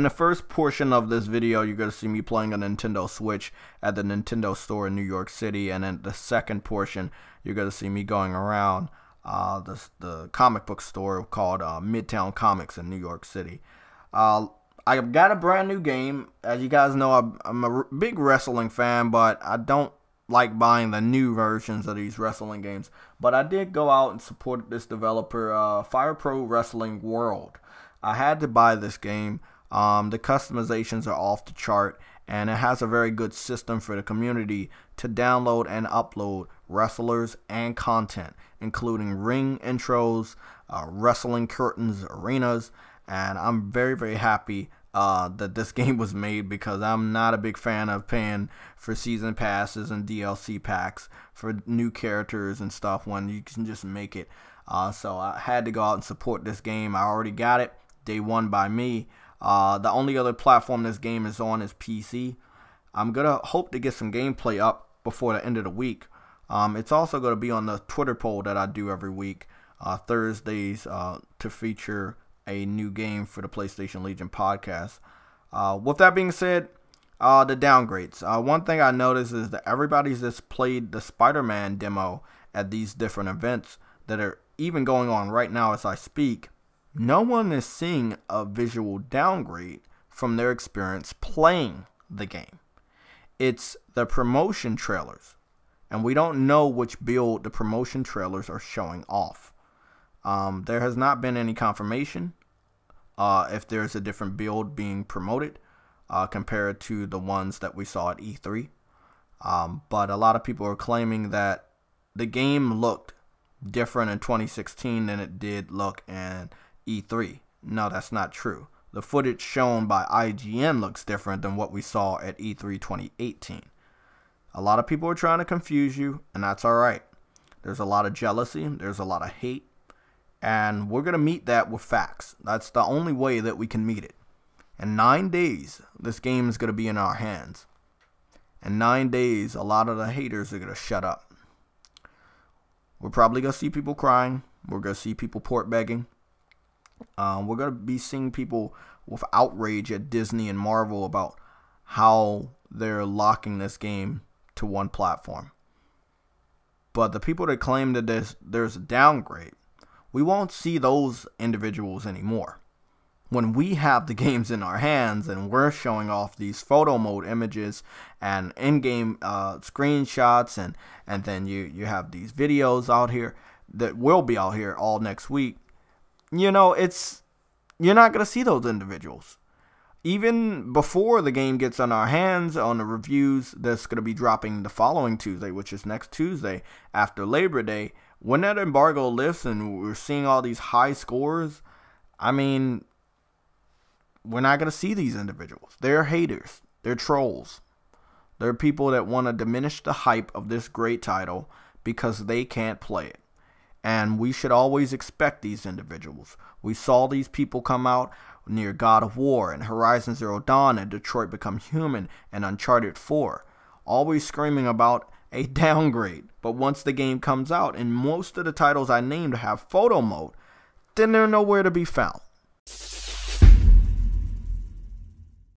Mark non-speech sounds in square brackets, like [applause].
in the first portion of this video, you're going to see me playing a Nintendo Switch at the Nintendo store in New York City. And in the second portion, you're going to see me going around uh, the, the comic book store called uh, Midtown Comics in New York City. Uh, I've got a brand new game. As you guys know, I'm, I'm a big wrestling fan, but I don't like buying the new versions of these wrestling games. But I did go out and support this developer, uh, Fire Pro Wrestling World. I had to buy this game. Um, the customizations are off the chart, and it has a very good system for the community to download and upload wrestlers and content, including ring intros, uh, wrestling curtains, arenas, and I'm very, very happy uh, that this [laughs] game was made because I'm not a big fan of paying for season passes and DLC packs for new characters and stuff when you can just make it. Uh, so I had to go out and support this game. I already got it day one by me. Uh, the only other platform this game is on is PC. I'm gonna hope to get some gameplay up before the end of the week. Um, it's also gonna be on the Twitter poll that I do every week, uh, Thursdays, uh, to feature a new game for the PlayStation Legion podcast. Uh, with that being said, uh, the downgrades. Uh, one thing I noticed is that everybody's just played the Spider-Man demo at these different events that are even going on right now as I speak. No one is seeing a visual downgrade from their experience playing the game. It's the promotion trailers, and we don't know which build the promotion trailers are showing off. Um, there has not been any confirmation uh, if there's a different build being promoted uh, compared to the ones that we saw at E3. Um, but a lot of people are claiming that the game looked different in 2016 than it did look in E3. No, that's not true. The footage shown by IGN looks different than what we saw at E3 2018. A lot of people are trying to confuse you, and that's alright. There's a lot of jealousy, there's a lot of hate, and we're going to meet that with facts. That's the only way that we can meet it. In nine days, this game is going to be in our hands. In nine days, a lot of the haters are going to shut up. We're probably going to see people crying. We're going to see people port begging. Um, we're going to be seeing people with outrage at Disney and Marvel about how they're locking this game to one platform. But the people that claim that there's, there's a downgrade, we won't see those individuals anymore. When we have the [laughs] games in our hands and we're showing off these photo mode images and in-game uh, screenshots and and then you you have these videos out here that will be out here all next week, you know it's you're not gonna see those individuals. Even before the game gets on our hands on the reviews that's going to be dropping the following Tuesday, which is next Tuesday after Labor Day, when that embargo lifts and we're seeing all these high scores, I mean, we're not going to see these individuals. They're haters, they're trolls. They're people that want to diminish the hype of this great title because they can't play it. And we should always expect these individuals. We saw these people come out near God of War and Horizon Zero Dawn and Detroit Become Human and Uncharted 4, always screaming about a [laughs] downgrade. But once the game comes out, and most of the titles I named have photo mode, then they're nowhere to be found.